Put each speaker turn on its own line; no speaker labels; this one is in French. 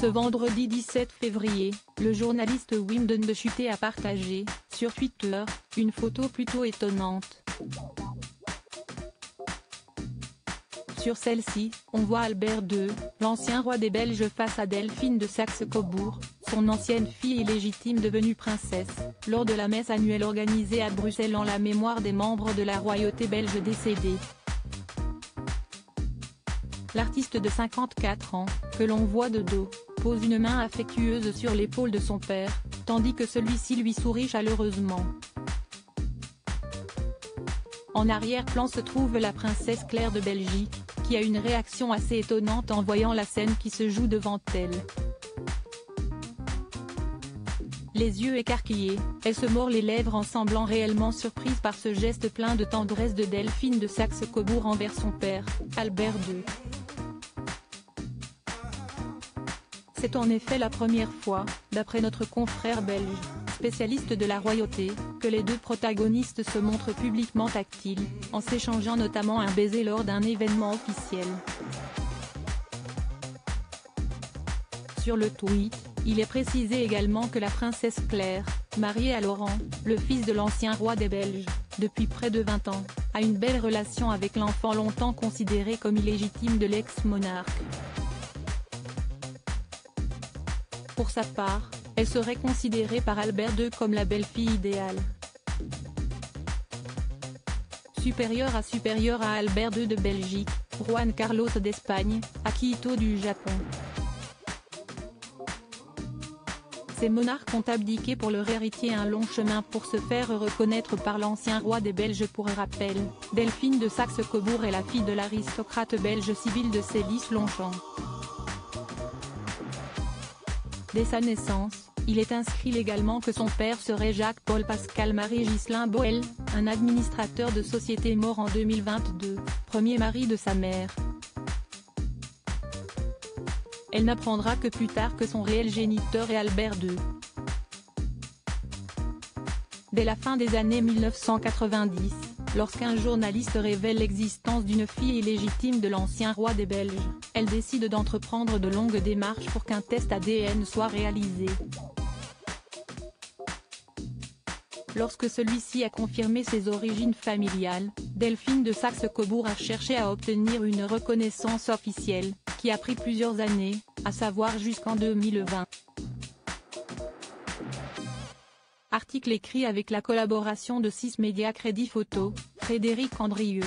Ce vendredi 17 février, le journaliste Wimbledon de Chuté a partagé, sur Twitter, une photo plutôt étonnante. Sur celle-ci, on voit Albert II, l'ancien roi des Belges face à Delphine de Saxe-Cobourg, son ancienne fille illégitime devenue princesse, lors de la messe annuelle organisée à Bruxelles en la mémoire des membres de la royauté belge décédés. L'artiste de 54 ans, que l'on voit de dos, pose une main affectueuse sur l'épaule de son père, tandis que celui-ci lui sourit chaleureusement. En arrière-plan se trouve la princesse Claire de Belgique, qui a une réaction assez étonnante en voyant la scène qui se joue devant elle. Les yeux écarquillés, elle se mord les lèvres en semblant réellement surprise par ce geste plein de tendresse de Delphine de Saxe-Cobourg envers son père, Albert II. C'est en effet la première fois, d'après notre confrère belge, spécialiste de la royauté, que les deux protagonistes se montrent publiquement tactiles, en s'échangeant notamment un baiser lors d'un événement officiel. Sur le tweet, il est précisé également que la princesse Claire, mariée à Laurent, le fils de l'ancien roi des Belges, depuis près de 20 ans, a une belle relation avec l'enfant longtemps considéré comme illégitime de l'ex-monarque. Pour sa part, elle serait considérée par Albert II comme la belle-fille idéale. Supérieure à supérieure à Albert II de Belgique, Juan Carlos d'Espagne, Akihito du Japon. Ces monarques ont abdiqué pour leur héritier un long chemin pour se faire reconnaître par l'ancien roi des Belges pour rappel, Delphine de Saxe-Cobourg est la fille de l'aristocrate belge Sibylle de Sévis-Longchamp. Dès sa naissance, il est inscrit légalement que son père serait Jacques-Paul Pascal-Marie Ghislain Boel, un administrateur de société mort en 2022, premier mari de sa mère. Elle n'apprendra que plus tard que son réel géniteur est Albert II. Dès la fin des années 1990, Lorsqu'un journaliste révèle l'existence d'une fille illégitime de l'ancien roi des Belges, elle décide d'entreprendre de longues démarches pour qu'un test ADN soit réalisé. Lorsque celui-ci a confirmé ses origines familiales, Delphine de Saxe-Cobourg a cherché à obtenir une reconnaissance officielle, qui a pris plusieurs années, à savoir jusqu'en 2020. Article écrit avec la collaboration de 6 médias Crédit Photo, Frédéric Andrieux.